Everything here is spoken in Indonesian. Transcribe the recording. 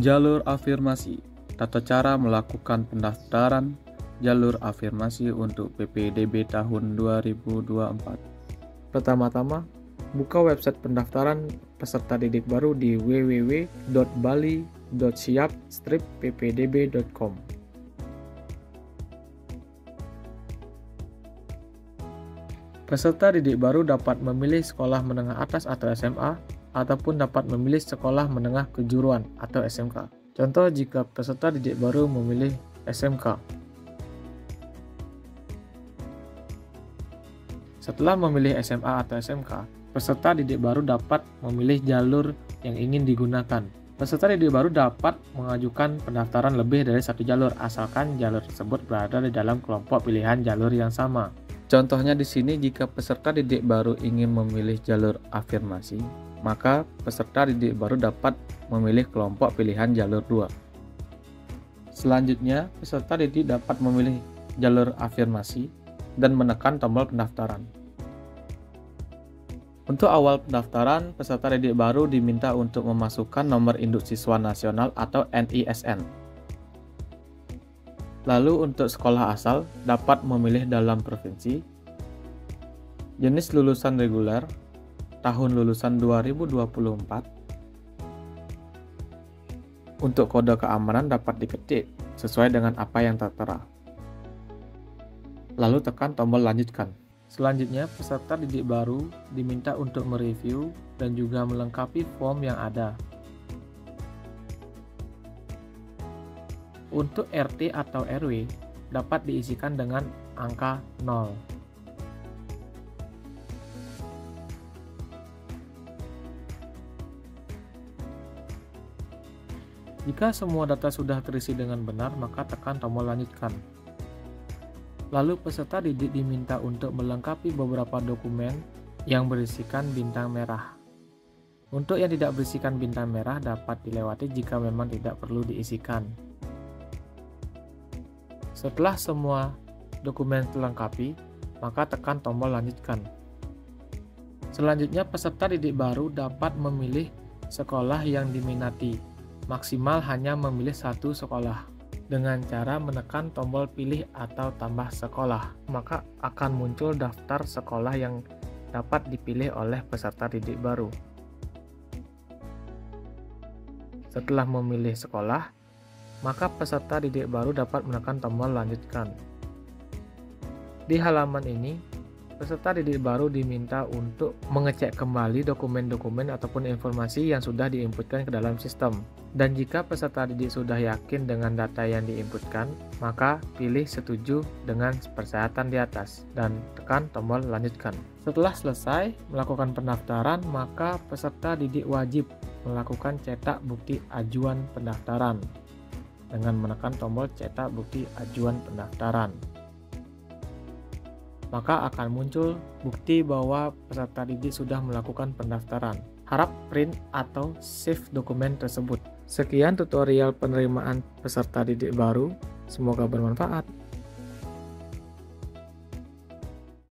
Jalur afirmasi Tata cara melakukan pendaftaran jalur afirmasi untuk PPDB tahun 2024 Pertama-tama, buka website pendaftaran peserta didik baru di www.bali.siap-ppdb.com. Peserta didik baru dapat memilih sekolah menengah atas atau SMA, ataupun dapat memilih sekolah menengah kejuruan atau SMK. Contoh jika peserta didik baru memilih SMK. Setelah memilih SMA atau SMK, peserta didik baru dapat memilih jalur yang ingin digunakan. Peserta didik baru dapat mengajukan pendaftaran lebih dari satu jalur, asalkan jalur tersebut berada di dalam kelompok pilihan jalur yang sama. Contohnya di sini jika peserta didik baru ingin memilih jalur afirmasi, maka peserta didik baru dapat memilih kelompok pilihan jalur 2. Selanjutnya, peserta didik dapat memilih jalur afirmasi dan menekan tombol pendaftaran. Untuk awal pendaftaran, peserta didik baru diminta untuk memasukkan nomor induk siswa nasional atau NISN Lalu untuk sekolah asal dapat memilih dalam provinsi, jenis lulusan reguler, tahun lulusan 2024, untuk kode keamanan dapat diketik sesuai dengan apa yang tertera. Lalu tekan tombol lanjutkan. Selanjutnya, peserta didik baru diminta untuk mereview dan juga melengkapi form yang ada Untuk RT atau RW dapat diisikan dengan angka 0. Jika semua data sudah terisi dengan benar, maka tekan tombol lanjutkan. Lalu peserta didik diminta untuk melengkapi beberapa dokumen yang berisikan bintang merah. Untuk yang tidak berisikan bintang merah dapat dilewati jika memang tidak perlu diisikan. Setelah semua dokumen terlengkapi, maka tekan tombol lanjutkan. Selanjutnya peserta didik baru dapat memilih sekolah yang diminati, maksimal hanya memilih satu sekolah. Dengan cara menekan tombol pilih atau tambah sekolah, maka akan muncul daftar sekolah yang dapat dipilih oleh peserta didik baru. Setelah memilih sekolah, maka peserta didik baru dapat menekan tombol lanjutkan. Di halaman ini, peserta didik baru diminta untuk mengecek kembali dokumen-dokumen ataupun informasi yang sudah diinputkan ke dalam sistem. Dan jika peserta didik sudah yakin dengan data yang diinputkan, maka pilih setuju dengan persyaratan di atas dan tekan tombol lanjutkan. Setelah selesai melakukan pendaftaran, maka peserta didik wajib melakukan cetak bukti ajuan pendaftaran dengan menekan tombol cetak bukti ajuan pendaftaran. Maka akan muncul bukti bahwa peserta didik sudah melakukan pendaftaran. Harap print atau save dokumen tersebut. Sekian tutorial penerimaan peserta didik baru. Semoga bermanfaat.